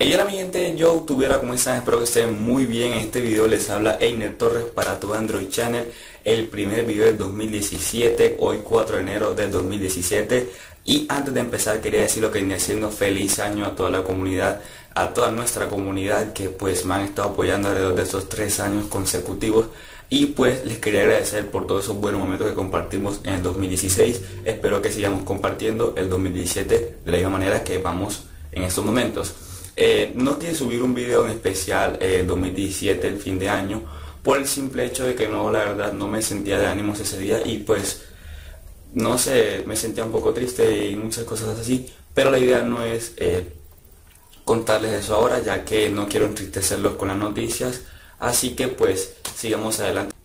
Y hola mi gente, yo tuviera como están, espero que estén muy bien. En este video les habla Einer Torres para tu Android Channel, el primer video del 2017, hoy 4 de enero del 2017. Y antes de empezar quería decir lo que viene siendo feliz año a toda la comunidad, a toda nuestra comunidad que pues me han estado apoyando alrededor de estos tres años consecutivos. Y pues les quería agradecer por todos esos buenos momentos que compartimos en el 2016. Espero que sigamos compartiendo el 2017 de la misma manera que vamos en estos momentos. Eh, no quiero subir un video en especial el 2017, el fin de año, por el simple hecho de que no, la verdad, no me sentía de ánimos ese día y pues, no sé, me sentía un poco triste y muchas cosas así, pero la idea no es eh, contarles eso ahora, ya que no quiero entristecerlos con las noticias, así que pues, sigamos adelante.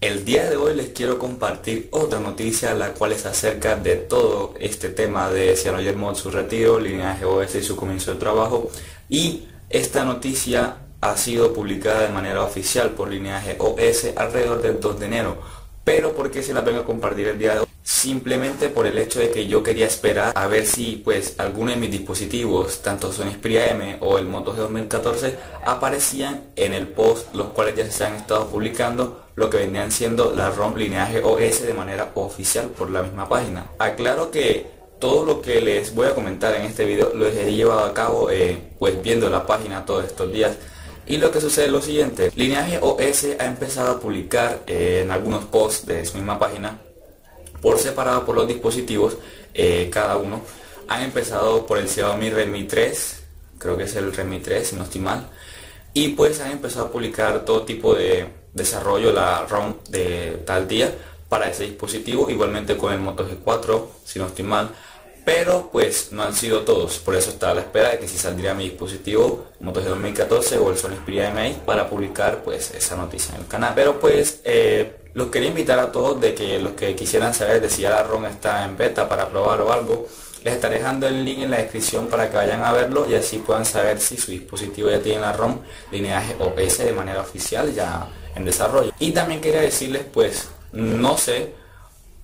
El día de hoy les quiero compartir otra noticia la cual es acerca de todo este tema de Cianoyer su retiro, Lineaje OS y su comienzo de trabajo y esta noticia ha sido publicada de manera oficial por Lineaje OS alrededor del 2 de enero. Pero ¿por qué se la vengo a compartir el día de hoy? Simplemente por el hecho de que yo quería esperar a ver si pues alguno de mis dispositivos, tanto Sony Xperia M o el Moto G 2014, aparecían en el post, los cuales ya se han estado publicando, lo que venían siendo la ROM Lineaje OS de manera oficial por la misma página. Aclaro que todo lo que les voy a comentar en este video lo he llevado a cabo eh, pues viendo la página todos estos días y lo que sucede es lo siguiente. Lineaje OS ha empezado a publicar eh, en algunos posts de su misma página. Por separado por los dispositivos eh, cada uno. Han empezado por el Xiaomi Redmi 3 creo que es el Redmi 3 si no estoy mal. Y pues han empezado a publicar todo tipo de desarrollo la ROM de tal día para ese dispositivo. Igualmente con el Moto G4 si no estoy mal pero pues no han sido todos, por eso estaba a la espera de que si saldría mi dispositivo Moto G 2014 o el Sony Xperia MX para publicar pues esa noticia en el canal. Pero pues eh, los quería invitar a todos de que los que quisieran saber de si ya la ROM está en beta para probar o algo, les estaré dejando el link en la descripción para que vayan a verlo y así puedan saber si su dispositivo ya tiene la ROM lineaje OS de manera oficial ya en desarrollo. Y también quería decirles pues, no sé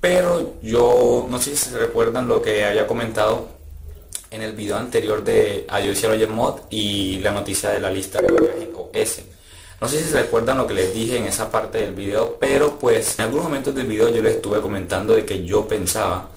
pero yo no sé si se recuerdan lo que había comentado en el video anterior de iOS Roger Mod y la noticia de la lista de OS. No sé si se recuerdan lo que les dije en esa parte del video, pero pues en algunos momentos del video yo les estuve comentando de que yo pensaba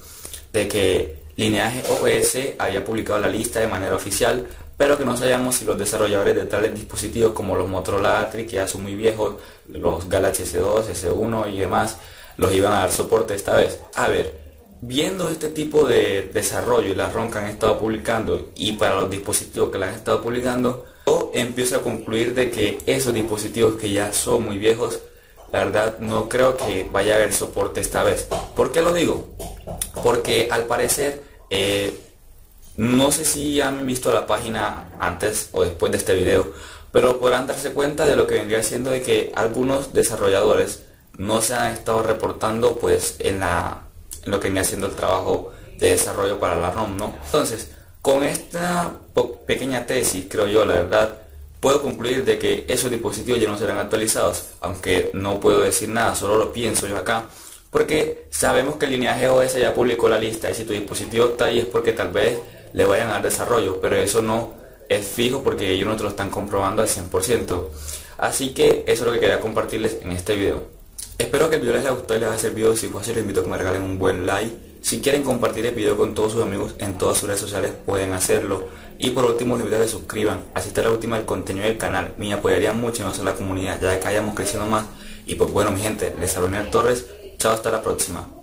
de que Lineaje OS había publicado la lista de manera oficial, pero que no sabíamos si los desarrolladores de tales dispositivos como los Motorola que ya son muy viejos, los Galaxy S2, S1 y demás, los iban a dar soporte esta vez. A ver, viendo este tipo de desarrollo y la ROM que han estado publicando y para los dispositivos que la han estado publicando, yo empiezo a concluir de que esos dispositivos que ya son muy viejos, la verdad no creo que vaya a haber soporte esta vez. ¿Por qué lo digo? Porque al parecer, eh, no sé si han visto la página antes o después de este video, pero podrán darse cuenta de lo que vendría siendo de que algunos desarrolladores no se han estado reportando pues en, la, lo que viene haciendo el trabajo de desarrollo para la ROM, ¿no? Entonces, con esta pequeña tesis, creo yo, la verdad, puedo concluir de que esos dispositivos ya no serán actualizados, aunque no puedo decir nada, solo lo pienso yo acá, porque sabemos que el lineaje OS ya publicó la lista y si tu dispositivo está ahí es porque tal vez le vayan a dar desarrollo, pero eso no es fijo porque ellos no te lo están comprobando al 100%. Así que eso es lo que quería compartirles en este video. Espero que el video les haya gustado y les haya servido. Si fue así, les invito a que me regalen un buen like. Si quieren compartir el video con todos sus amigos en todas sus redes sociales, pueden hacerlo. Y por último, les invito a que se suscriban. Así está la última del contenido del canal. Me apoyaría mucho en la comunidad, ya que hayamos creciendo más. Y pues bueno, mi gente, les saludo Torres. Chao, hasta la próxima.